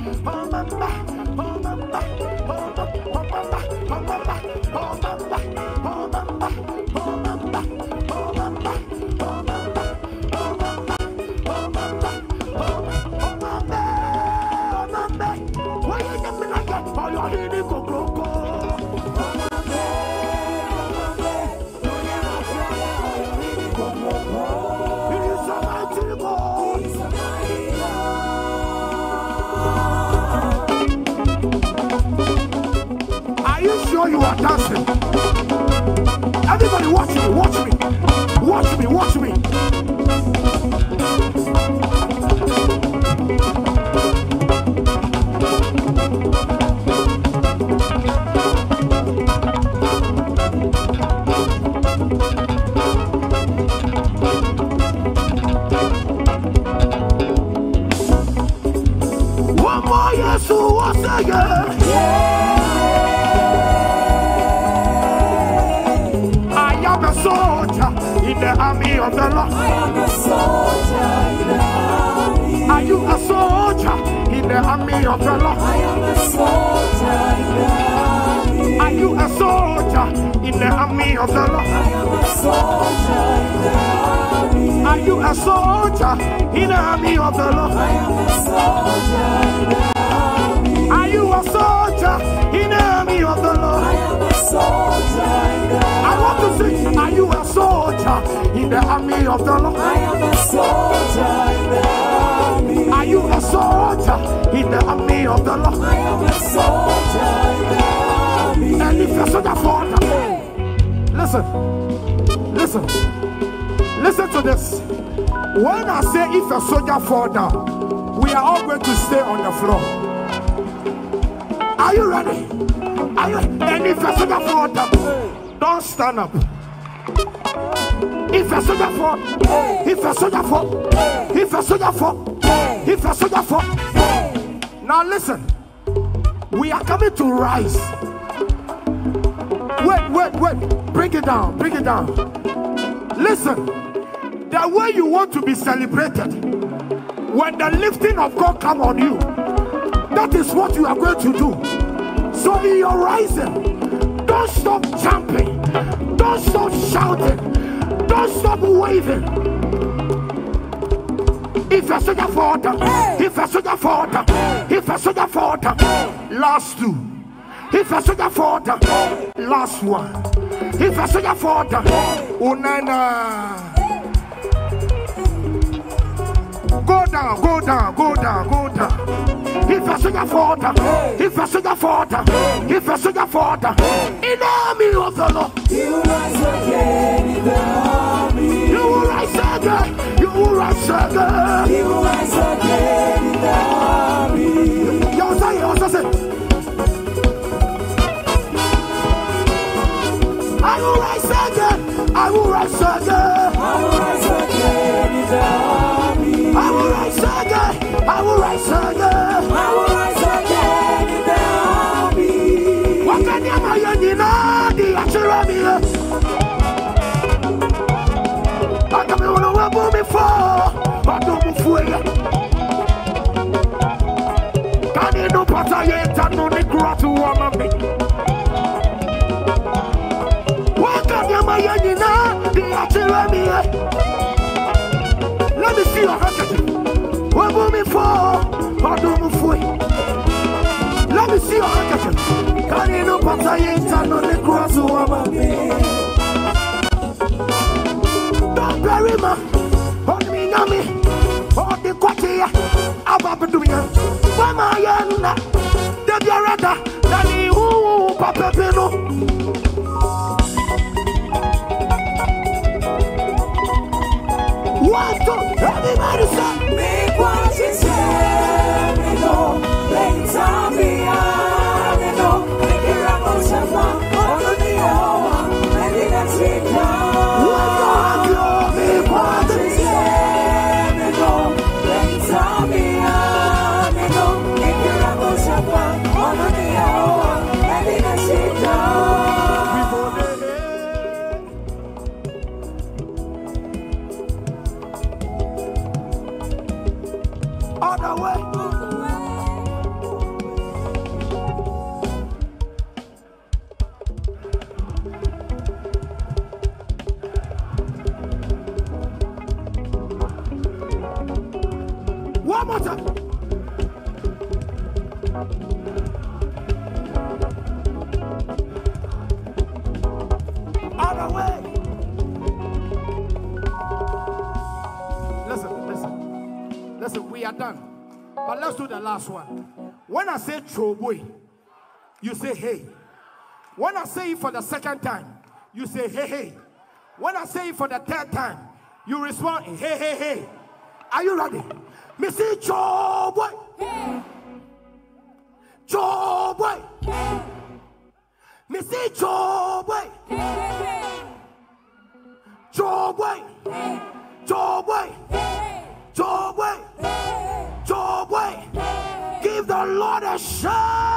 Are you sure you are dancing? Everybody watch me, watch me, watch me, watch me. One more yes, who was a in the army of the Lord. I am a soldier in the army. Are you a soldier in the army of the Lord? I am a soldier. Are you a soldier in the army of the Lord? I am a soldier in the army. Are you a soldier in the army of the Lord? I am a soldier. Are you a the army of the Lord? I am a soldier in the army. Are you a soldier in the army of the Lord? I am a soldier in the army. And if you're soldier for listen, listen, listen to this. When I say if a soldier fall down, we are all going to stay on the floor. Are you ready? Are you? And if a soldier fall down, don't stand up. If a soldier fall, if a soldier fall, if a soldier fall. Now listen, we are coming to rise. Wait, wait, wait. Bring it down, bring it down. Listen, the way you want to be celebrated, when the lifting of God come on you, that is what you are going to do. So in your rising, don't stop jumping, don't stop shouting, don't stop waving. If a soldier down, if a soldier down, if a soldier down, last two. If a soldier down, last one. If a soldier fall down, oh. Go down, go down, go down, go down. If a soldier down, if a soldier down, if a soldier down, in the army of the Lord, you rise again. Rise again. You will rise again. Yo, say, yo, say, say. I will rise again. I will rise again. I will rise again. I will rise again. I will rise again. Wakani amaya nyina di achira mi le. Akami wono wabu mi Wabu mi fo. Odo mu fuye. Let me see your handkerchief. Kani no pata ye tanu ni kuratu wama mi. Don't bury me. On me, yummy. On the quarter. Ababadumia. Mama Yana. Debbie Rada. Nani who Papa. One, two, everybody say. All the way. Listen, listen. Listen, we are done. But let's do the last one. When I say boy, you say hey. When I say it for the second time, you say hey hey. When I say it for the third time, you respond hey hey hey. Are you ready? Me say boy. Hey. boy. Hey. Me say boy. Hey. boy. Hey. boy. Hey. boy. Give the Lord a shout.